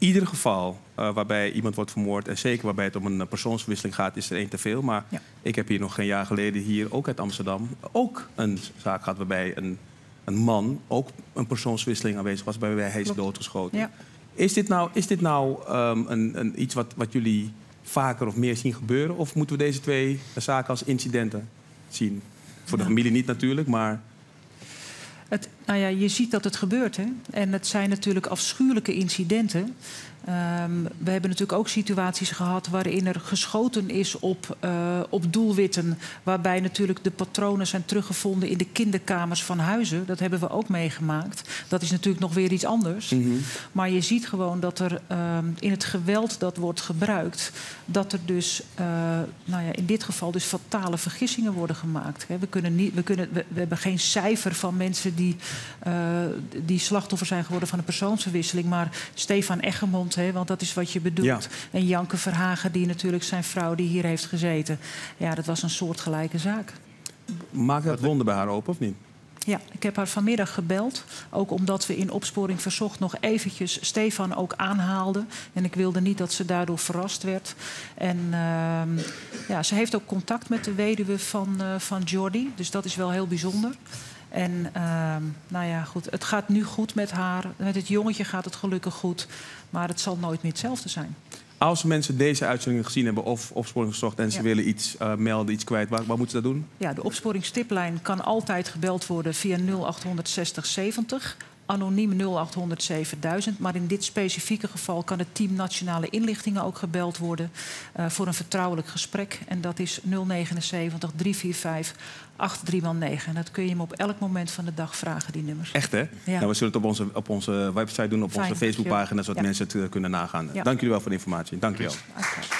ieder geval uh, waarbij iemand wordt vermoord... en zeker waarbij het om een persoonswisseling gaat, is er één te veel. Maar ja. ik heb hier nog geen jaar geleden, hier ook uit Amsterdam... ook een zaak gehad waarbij een, een man ook een persoonswisseling aanwezig was... waarbij hij is doodgeschoten. Ja. Is dit nou, is dit nou um, een, een, iets wat, wat jullie vaker of meer zien gebeuren? Of moeten we deze twee zaken als incidenten zien? Voor de familie niet natuurlijk, maar... Het, nou ja, je ziet dat het gebeurt. Hè? En het zijn natuurlijk afschuwelijke incidenten. Um, we hebben natuurlijk ook situaties gehad waarin er geschoten is op, uh, op doelwitten. Waarbij natuurlijk de patronen zijn teruggevonden in de kinderkamers van huizen. Dat hebben we ook meegemaakt. Dat is natuurlijk nog weer iets anders. Mm -hmm. Maar je ziet gewoon dat er um, in het geweld dat wordt gebruikt. dat er dus uh, nou ja, in dit geval dus fatale vergissingen worden gemaakt. We, kunnen niet, we, kunnen, we, we hebben geen cijfer van mensen die, uh, die slachtoffer zijn geworden van een persoonsverwisseling. Maar Stefan Hè, want dat is wat je bedoelt. Ja. En Janke Verhagen, die natuurlijk zijn vrouw die hier heeft gezeten. Ja, dat was een soortgelijke zaak. Maakt dat wonden bij haar open of niet? Ja, ik heb haar vanmiddag gebeld. Ook omdat we in opsporing verzocht nog eventjes Stefan ook aanhaalden. En ik wilde niet dat ze daardoor verrast werd. En uh, ja, ze heeft ook contact met de weduwe van, uh, van Jordi. Dus dat is wel heel bijzonder. En uh, nou ja, goed, het gaat nu goed met haar. Met het jongetje gaat het gelukkig goed. Maar het zal nooit meer hetzelfde zijn. Als mensen deze uitzending gezien hebben of opsporing gezocht en ze ja. willen iets uh, melden, iets kwijt, waar, waar, moeten ze dat doen? Ja, de opsporingstiplijn kan altijd gebeld worden via 0860 70 anoniem 0800 7000. Maar in dit specifieke geval kan het team Nationale Inlichtingen ook gebeld worden uh, voor een vertrouwelijk gesprek. En dat is 079 345 8319. En dat kun je hem op elk moment van de dag vragen, die nummers. Echt, hè? Ja. Nou, we zullen het op onze, op onze website doen, op Fijn, onze Facebookpagina, zodat ja. mensen het uh, kunnen nagaan. Ja. Dank jullie wel voor de informatie. Dank jullie wel. Okay.